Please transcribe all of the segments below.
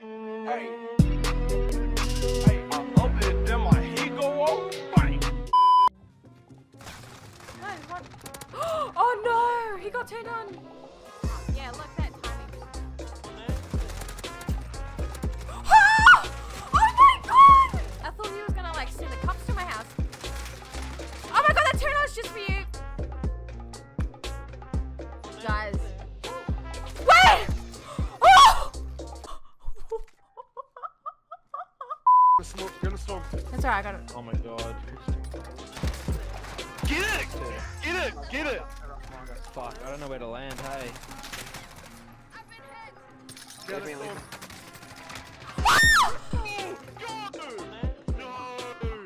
Hey. Hey, I love it. Then my he go on oh no! He got turned on. Yeah, look that timing. oh! my god! I thought gonna like send the cops to my house. Oh my god, that turn on just for you. Guys. Alright, I got it. Oh my god. Get it! Get it! Get it! Fuck, I don't know where to land, hey. Get it.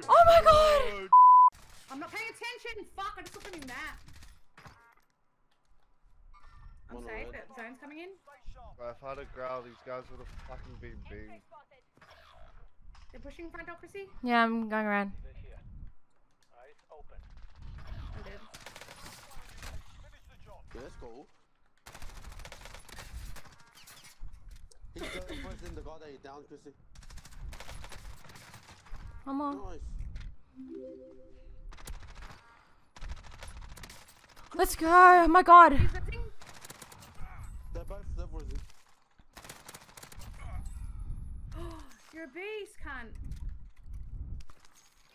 Oh my god! I'm not paying attention. Fuck, I just looked at my map. I'm One safe. red. That zone's coming in. If I had a growl, these guys would have fucking been big. Pushing frontocracy. Yeah, I'm going around. I'm dead. Yeah, let's go. He's the first in the guy that down, Qrissy. One more. Nice. Let's go! Oh my god! You're a beast, cunt.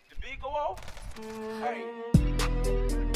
The beat go off? Hey.